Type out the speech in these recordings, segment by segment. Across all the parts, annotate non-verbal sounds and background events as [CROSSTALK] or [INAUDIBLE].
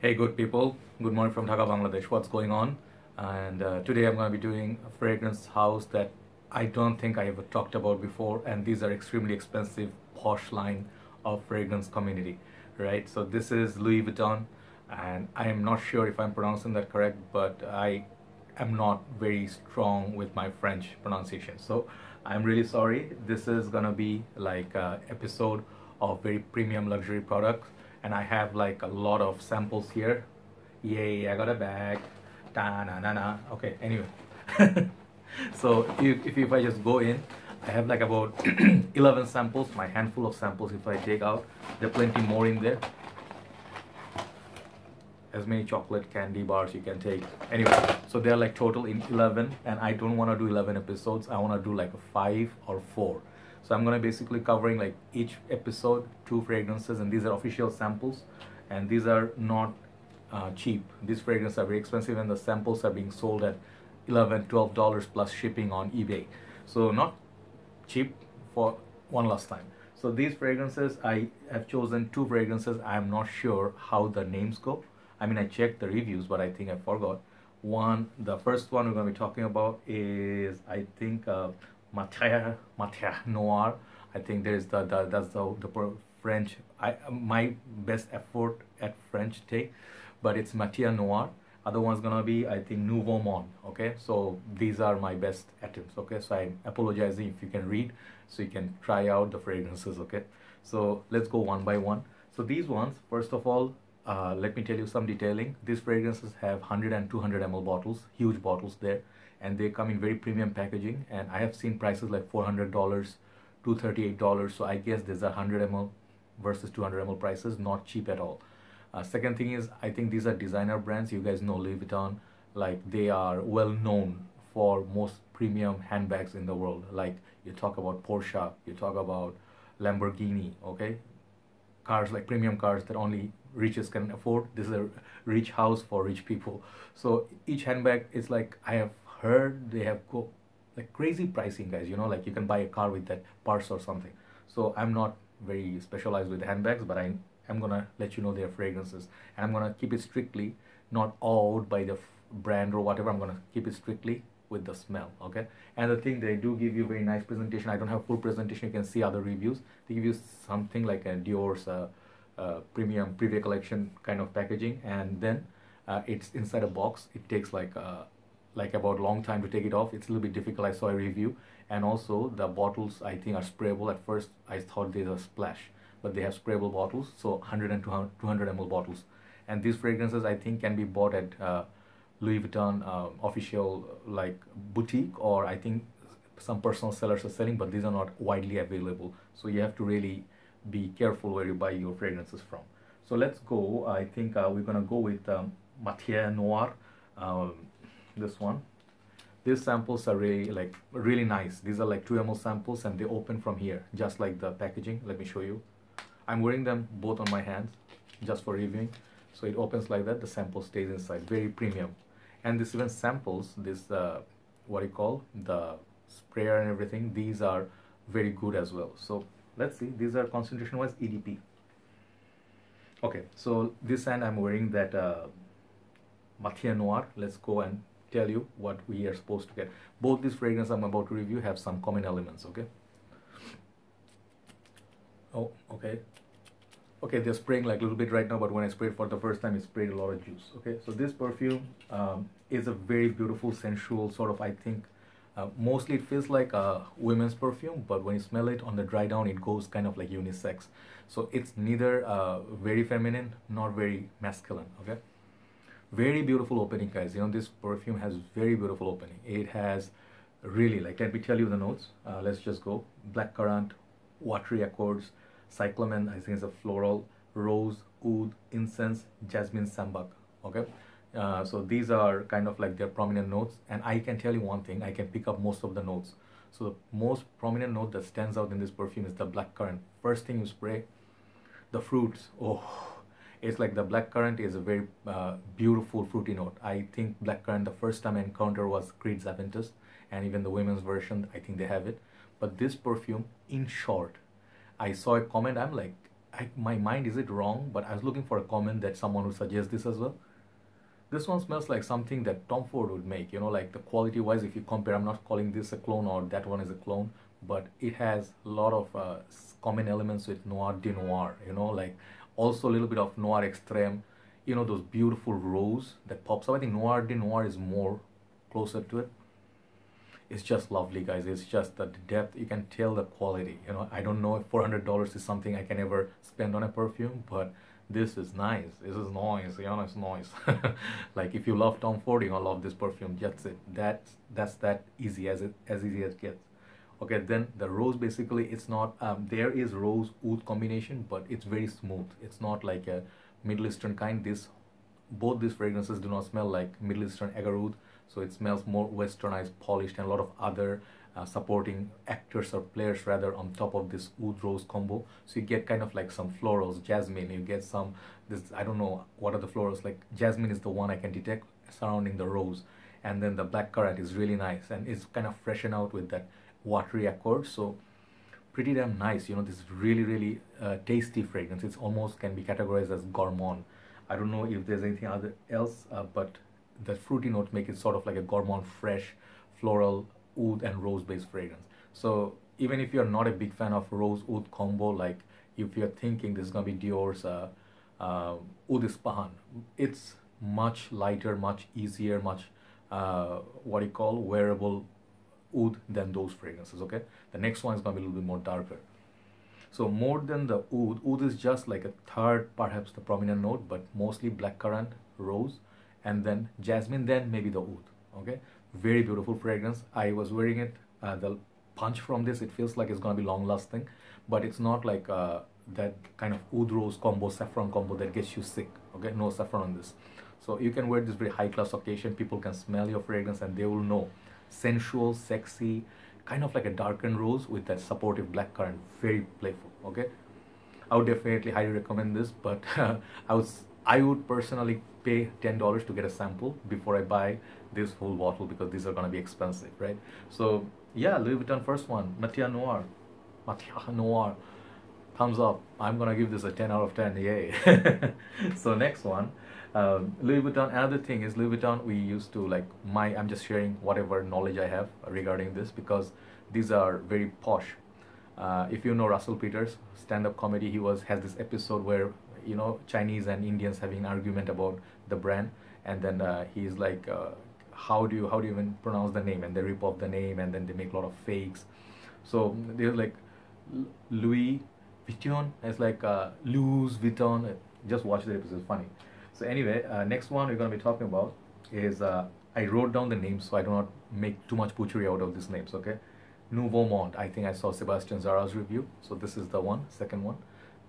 Hey, good people. Good morning from Dhaka, Bangladesh. What's going on? And uh, today I'm going to be doing a fragrance house that I don't think I ever talked about before. And these are extremely expensive, posh line of fragrance community, right? So this is Louis Vuitton, and I am not sure if I'm pronouncing that correct, but I am not very strong with my French pronunciation. So I'm really sorry. This is gonna be like a episode of very premium luxury products and I have like a lot of samples here. Yay, I got a bag. Da na na na. Okay, anyway. [LAUGHS] so if, if, if I just go in, I have like about [CLEARS THROAT] 11 samples, my handful of samples if I take out. There are plenty more in there. As many chocolate candy bars you can take. Anyway, so they're like total in 11 and I don't want to do 11 episodes. I want to do like a 5 or 4 so I'm gonna basically covering like each episode two fragrances and these are official samples. And these are not uh, cheap. These fragrances are very expensive and the samples are being sold at 11 12 dollars plus shipping on ebay. So not cheap for one last time. So these fragrances i have chosen two fragrances. I'm not sure how the names go. I mean i checked the reviews but i think i forgot. One the first one we're going to be talking about is i think uh, Matière, Matière Noire. I think there is the, the that's the, the French. I my best effort at French take, but it's Matière Noire. Other one's gonna be I think Nouveau Monde. Okay, so these are my best attempts. Okay, so I'm apologizing if you can read, so you can try out the fragrances. Okay, so let's go one by one. So these ones, first of all, uh, let me tell you some detailing. These fragrances have 100 and 200 ml bottles, huge bottles there and they come in very premium packaging and i have seen prices like $400 $238 so i guess there's a 100 ml versus 200 ml prices not cheap at all. Uh, second thing is i think these are designer brands you guys know louis vuitton like they are well known for most premium handbags in the world. Like you talk about porsche you talk about lamborghini okay cars like premium cars that only riches can afford. This is a rich house for rich people. So each handbag is like i have heard they have go like crazy pricing guys you know like you can buy a car with that parts or something. So i'm not very specialized with handbags but i am gonna let you know their fragrances. And i'm gonna keep it strictly not awed by the brand or whatever. I'm gonna keep it strictly with the smell okay? And the thing they do give you very nice presentation. I don't have full presentation. You can see other reviews. They give you something like a dior's uh, uh, premium Privé collection kind of packaging. And then uh, it's inside a box. It takes like uh, like about long time to take it off. It's a little bit difficult. I saw a review. And also the bottles i think are sprayable. At first i thought they were splash but they have sprayable bottles. So 100 and 200, 200 ml bottles. And these fragrances i think can be bought at uh, louis vuitton uh, official like boutique or i think some personal sellers are selling but these are not widely available. So you have to really be careful where you buy your fragrances from. So let's go. I think uh, we're gonna go with um, Matière Noire um, this one. These samples are really like really nice. These are like 2 ml samples and they open from here just like the packaging. Let me show you. I'm wearing them both on my hands just for reviewing. So it opens like that. The sample stays inside. Very premium and this even samples this uh, what you call the sprayer and everything these are very good as well so let's see these are concentration wise edp okay so this end i'm wearing that uh, Matière Noire let's go and tell you what we are supposed to get. Both these fragrances I'm about to review have some common elements, okay? Oh, okay. Okay, they're spraying like a little bit right now, but when I sprayed for the first time, it sprayed a lot of juice, okay? So this perfume um, is a very beautiful, sensual sort of, I think, uh, mostly it feels like a women's perfume, but when you smell it on the dry down, it goes kind of like unisex. So it's neither uh, very feminine nor very masculine, okay? very beautiful opening guys you know this perfume has very beautiful opening it has really like let me tell you the notes uh, let's just go black currant watery accords cyclamen i think it's a floral rose oud incense jasmine sambac okay uh, so these are kind of like their prominent notes and i can tell you one thing i can pick up most of the notes so the most prominent note that stands out in this perfume is the black currant first thing you spray the fruits oh it's like the black currant is a very uh, beautiful fruity note. I think black currant the first time I encountered was Creed Aventus and even the women's version I think they have it. But this perfume in short, I saw a comment I'm like I, my mind is it wrong? But i was looking for a comment that someone would suggest this as well. This one smells like something that tom ford would make you know like the quality wise if you compare i'm not calling this a clone or that one is a clone but it has a lot of uh, common elements with noir de noir you know like also a little bit of noir extreme you know those beautiful rose that pops up. I think noir de noir is more closer to it it's just lovely guys. It's just the depth. You can tell the quality you know? I don't know if $400 is something i can ever spend on a perfume but this is nice. This is nice you know it's nice. [LAUGHS] Like if you love tom ford gonna love this perfume. That's it. That's that's that easy as it as easy as it gets. Okay then the rose basically it's not um, there is rose oud combination but it's very smooth. It's not like a middle eastern kind. This both these fragrances do not smell like middle eastern agar so it smells more westernized polished and a lot of other uh, supporting actors or players rather on top of this oud rose combo. So you get kind of like some florals jasmine. You get some this i don't know what are the florals like jasmine is the one i can detect surrounding the rose. And then the black currant is really nice and it's kind of freshen out with that watery accord. So pretty damn nice you know this really really uh, tasty fragrance. It's almost can be categorized as gourmand. I don't know if there's anything other else uh, but the fruity notes make it sort of like a gourmand fresh floral oud and rose based fragrance. So even if you're not a big fan of rose oud combo like if you're thinking this is to be dior's uh, uh, oud ispahan it's much lighter much easier much uh, what you call wearable oud than those fragrances okay? The next one is to be a little bit more darker. So more than the oud oud is just like a third perhaps the prominent note but mostly black currant rose and then jasmine then maybe the oud okay? Very beautiful fragrance. I was wearing it uh, the punch from this it feels like it's to be long lasting but it's not like uh, that kind of oud rose combo saffron combo that gets you sick okay? No saffron on this. So you can wear this very high class occasion. People can smell your fragrance and they will know. Sensual sexy kind of like a darkened rose with that supportive black currant very playful okay? I would definitely highly recommend this but [LAUGHS] i was i would personally pay $10 to get a sample before I buy this whole bottle because these are going to be expensive, right? So, yeah, Louis Vuitton first one, Matière Noire. Matière Noire. Thumbs up. I'm going to give this a 10 out of 10. Yay. [LAUGHS] so, next one. Um, Louis Vuitton, another thing is Louis Vuitton, we used to like my, I'm just sharing whatever knowledge I have regarding this because these are very posh. Uh, if you know Russell Peters, stand-up comedy, he was has this episode where you know Chinese and Indians having an argument about the brand, and then uh, he's like, uh, how do you how do you even pronounce the name? And they rip off the name, and then they make a lot of fakes. So they're like Louis Vuitton. It's like uh, Louis Vuitton. Just watch the episode; funny. So anyway, uh, next one we're gonna be talking about is uh, I wrote down the names so I do not make too much butchery out of these names. Okay. Nouveau Monde. I think I saw Sebastian Zara's review. So this is the one, second one.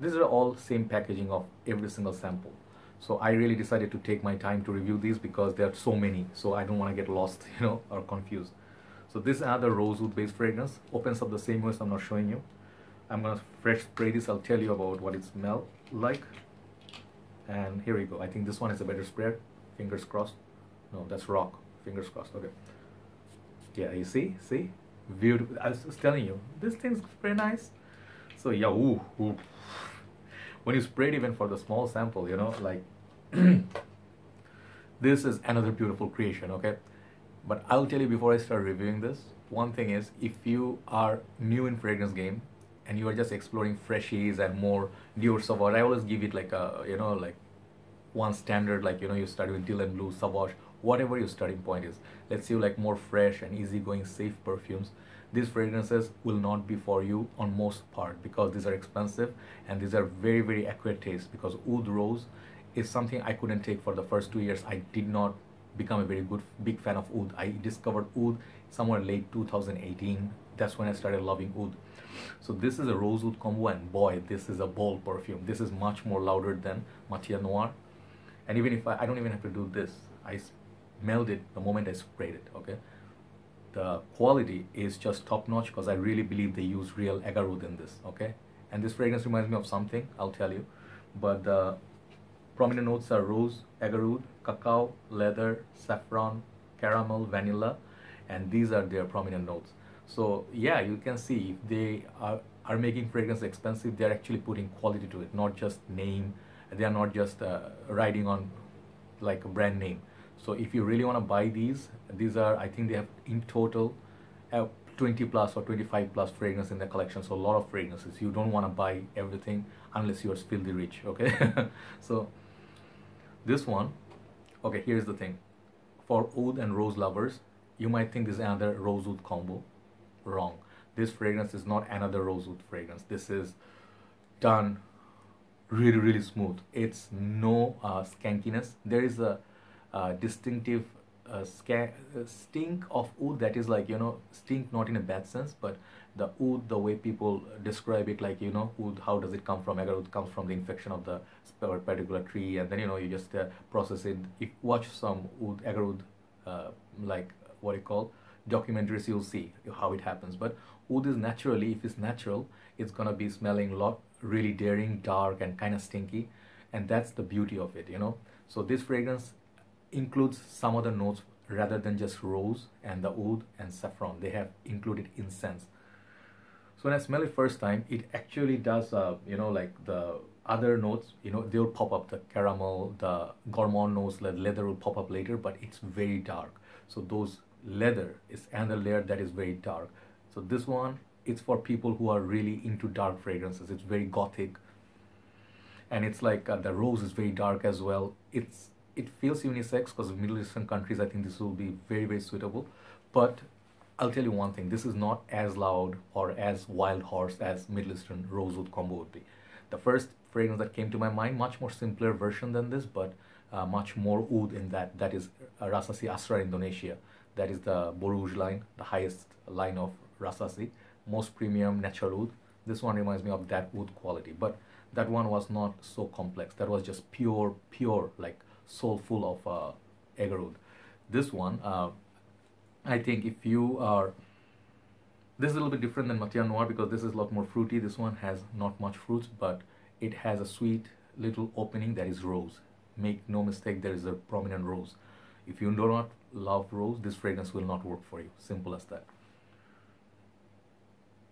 These are all same packaging of every single sample. So I really decided to take my time to review these because there are so many. So I don't want to get lost, [LAUGHS] you know, or confused. So this is another rose oud based fragrance. Opens up the same way, so I'm not showing you. I'm gonna fresh spray this. I'll tell you about what it smells like. And here we go. I think this one is a better spray. Fingers crossed. No, that's rock. Fingers crossed. Okay. Yeah, you see, see, beautiful. I was telling you, this thing's very nice. So yeah, ooh, ooh when you spray it even for the small sample, you know, like [CLEARS THROAT] this is another beautiful creation, okay? But I'll tell you before I start reviewing this, one thing is if you are new in fragrance game and you are just exploring freshies and more Dior Sauvage, I always give it like a, you know, like one standard, like, you know, you start with Dylan Blue, Sauvage, whatever your starting point is. Let's say you like more fresh and easygoing, safe perfumes these fragrances will not be for you on most part because these are expensive and these are very very accurate taste because oud rose is something i couldn't take for the first two years. I did not become a very good big fan of oud. I discovered oud somewhere late 2018 that's when i started loving oud. So this is a rose oud combo and boy this is a bold perfume. This is much more louder than matière noire. And even if I, I don't even have to do this. I smelled it the moment i sprayed it okay the quality is just top notch because I really believe they use real agar oud in this. Okay, and this fragrance reminds me of something. I'll tell you, but the prominent notes are rose, agar oud, cacao, leather, saffron, caramel, vanilla, and these are their prominent notes. So yeah, you can see if they are. are making fragrance expensive, they're actually putting quality to it, not just name. They are not just uh, riding on like a brand name. So if you really want to buy these, these are I think they have in total uh, 20 plus or 25 plus fragrance in the collection. So a lot of fragrances. You don't want to buy everything unless you're filthy rich. Okay, [LAUGHS] so this one. Okay, here's the thing. For oud and rose lovers, you might think this is another rose oud combo. Wrong. This fragrance is not another rose oud fragrance. This is done really really smooth. It's no uh, skankiness. There is a uh, distinctive uh, uh, stink of oud that is like you know stink not in a bad sense but the oud the way people describe it like you know oud how does it come from agar oud comes from the infection of the particular tree and then you know you just uh, process it. If watch some oud agar oud uh, like what you call documentaries you'll see how it happens. But oud is naturally if it's natural it's gonna be smelling lot really daring dark and kind of stinky and that's the beauty of it you know? So this fragrance includes some other notes rather than just rose and the oud and saffron. They have included incense. So when I smell it first time, it actually does, uh, you know, like the other notes, you know, they'll pop up the caramel, the gourmand notes, the leather will pop up later, but it's very dark. So those leather is another layer that is very dark. So this one, it's for people who are really into dark fragrances. It's very gothic. And it's like uh, the rose is very dark as well. It's it feels unisex because Middle Eastern countries. I think this will be very, very suitable. But I'll tell you one thing this is not as loud or as wild horse as Middle Eastern rose oud combo would be. The first fragrance that came to my mind, much more simpler version than this, but uh, much more oud in that. That is uh, Rasasi Asrar Indonesia. That is the Borouge line, the highest line of Rasasi, most premium natural oud. This one reminds me of that oud quality, but that one was not so complex. That was just pure, pure, like soulful of uh, agar oud. This one, uh, I think if you are, this is a little bit different than Matière Noire because this is a lot more fruity. This one has not much fruits, but it has a sweet little opening that is rose. Make no mistake, there is a prominent rose. If you do not love rose, this fragrance will not work for you. Simple as that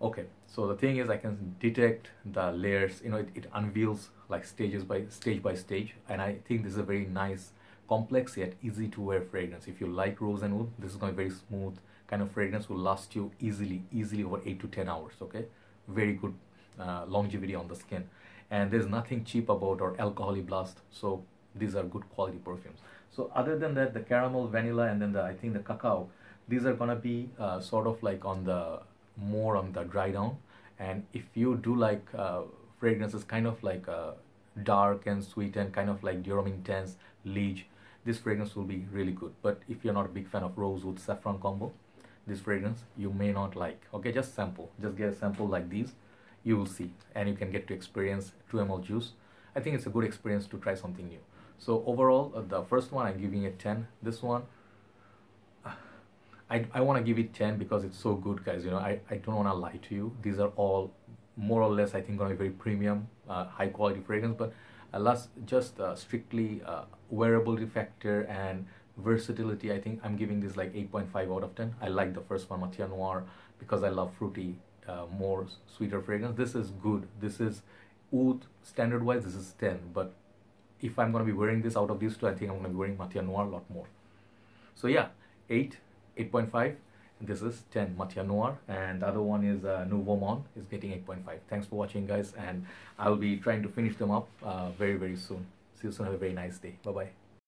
okay so the thing is i can detect the layers you know it, it unveils like stages by stage by stage. And i think this is a very nice complex yet easy to wear fragrance. If you like rose and oud this is going to be very smooth kind of fragrance will last you easily easily over 8 to 10 hours okay? Very good uh, longevity on the skin. And there's nothing cheap about or alcoholic blast so these are good quality perfumes. So other than that the caramel vanilla and then the i think the cacao these are gonna be uh, sort of like on the more on the dry down. And if you do like uh, fragrances kind of like uh, dark and sweet and kind of like Dior Intense, Liege, this fragrance will be really good. But if you're not a big fan of rose oud saffron combo, this fragrance you may not like. Okay, just sample. Just get a sample like these. You will see and you can get to experience 2 ml juice. I think it's a good experience to try something new. So overall, uh, the first one I'm giving it 10. This one I, I want to give it 10 because it's so good guys you know I, I don't want to lie to you these are all more or less I think to be very premium uh, high quality fragrance but last just uh, strictly uh, wearability factor and versatility I think I'm giving this like 8.5 out of 10 I like the first one Matière Noire because I love fruity uh, more sweeter fragrance. This is good. This is oud standard wise this is 10 but if I'm going to be wearing this out of these two I think I'm to be wearing Matière Noire a lot more. So yeah 8 8.5 this is 10 Matière Noire and the other one is uh, Nouveau Mon is getting 8.5 thanks for watching guys and I'll be trying to finish them up uh, very very soon. See you soon. Have a very nice day. Bye bye